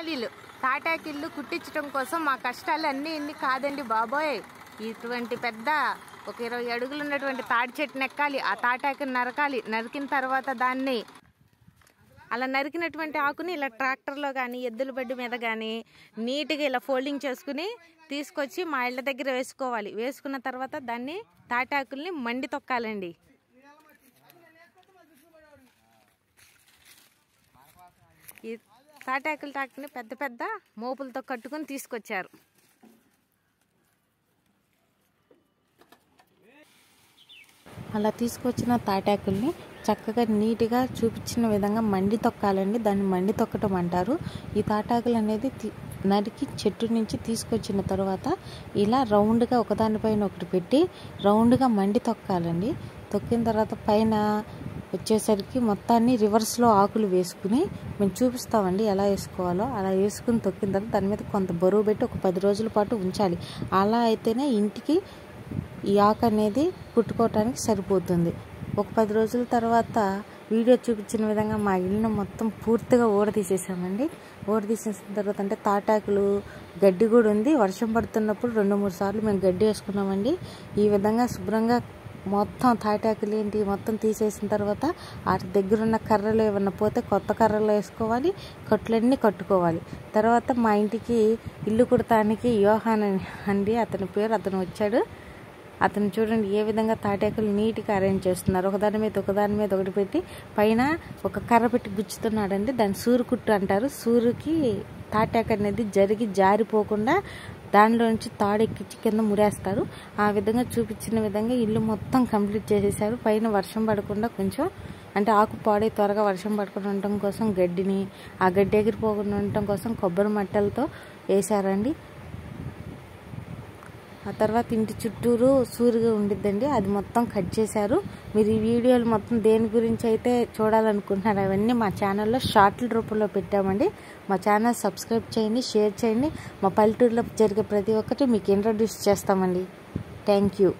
ఇల్లు తాటాకిల్లు కుట్టించడం కోసం మా కష్టాలు అన్నీ ఇన్ని కాదండి బాబోయ్. ఇటువంటి పెద్ద ఒక ఇరవై అడుగులు ఉన్నటువంటి తాటి చెట్టుని ఎక్కాలి ఆ తాటాకిని నరకాలి నరికిన తర్వాత దాన్ని అలా నరికినటువంటి ఆకుని ఇలా ట్రాక్టర్లో కానీ ఎద్దుల బడ్డు మీద కానీ నీట్గా ఇలా ఫోల్డింగ్ చేసుకుని తీసుకొచ్చి మా ఇళ్ళ దగ్గర వేసుకోవాలి. వేసుకున్న తర్వాత దాన్ని తాటాకుల్ని మండి తొక్కాలండి. ఈ తాటాకుల టాక్ని పెద్ద పెద్ద మోపులతో కట్టుకొని తీసుకొచ్చారు. అలా తీసుకొచ్చిన తాటాకుల్ని చక్కగా నీట్గా చూపించిన విధంగా మండి తొక్కాలండి. దాన్ని మండి తొక్కటం అంటారు. ఈ తాటాకులు అనేది నరికి చెట్టు నుంచి తీసుకొచ్చిన తర్వాత ఇలా రౌండ్గా ఒకదానిపైన ఒకటి పెట్టి రౌండ్గా మండి తొక్కాలండి. తొక్కిన తర్వాత పైన వచ్చేసరికి మొత్తాన్ని రివర్స్లో ఆకులు వేసుకుని మేము చూపిస్తామండి ఎలా వేసుకోవాలో. అలా వేసుకుని తొక్కిన తర్వాత దాని మీద కొంత బరువు పెట్టి ఒక పది రోజుల పాటు ఉంచాలి. అలా అయితేనే ఇంటికి ఈ ఆకు అనేది కుట్టుకోవటానికి సరిపోతుంది. ఒక పది రోజుల తర్వాత వీడియో చూపించిన విధంగా మా ఇల్లును మొత్తం పూర్తిగా ఊడదీసేసామండి ఊడదీసేసిన తర్వాత అంటే తాటాకులు గడ్డి కూడా ఉంది. వర్షం పడుతున్నప్పుడు రెండు మూడు సార్లు మేము గడ్డి వేసుకున్నామండి. ఈ విధంగా శుభ్రంగా మొత్తం తాటాకులు ఏంటి మొత్తం తీసేసిన తర్వాత వాటి దగ్గర ఉన్న కర్రలు ఏమన్నా పోతే కొత్త కర్రలు వేసుకోవాలి కట్లన్నీ కట్టుకోవాలి. తర్వాత మా ఇంటికి ఇల్లు కుడతానికి యోహాన్ అండి అతని పేరు అతను వచ్చాడు. అతను చూడండి ఏ విధంగా తాటాకులు నీట్గా అరేంజ్ చేస్తున్నారు. ఒకదాని మీద ఒకదాని మీద ఒకటి పెట్టి పైన ఒక కర్ర పెట్టి గుచ్చుతున్నాడండి. దాన్ని సూరు కుట్టు అంటారు. సూరుకి తాటాకు అనేది జరిగి జారిపోకుండా దానిలో నుంచి తాడు ఎక్కించి కింద మురేస్తారు ఆ విధంగా చూపించిన విధంగా ఇల్లు మొత్తం కంప్లీట్ చేసేసారు. పైన వర్షం పడకుండా కొంచెం అంటే ఆకు పాడే త్వరగా వర్షం పడకుండా ఉండటం కోసం గడ్డిని ఆ గడ్డి ఎగిరిపోకుండా ఉండటం కోసం కొబ్బరి మట్టలతో వేశారండి. ఆ తర్వాత ఇంటి చుట్టూరు సూరిగా ఉండిద్దండి. అది మొత్తం కట్ చేశారు. మీరు ఈ వీడియోలు మొత్తం దేని గురించి అయితే చూడాలనుకుంటున్నారు అవన్నీ మా ఛానల్లో షార్ట్ల రూపంలో పెట్టామండి. మా ఛానల్ సబ్స్క్రైబ్ చేయండి షేర్ చేయండి. మా పల్లెటూరులో జరిగే ప్రతి ఒక్కటి మీకు ఇంట్రడ్యూస్ చేస్తామండి. Thank you.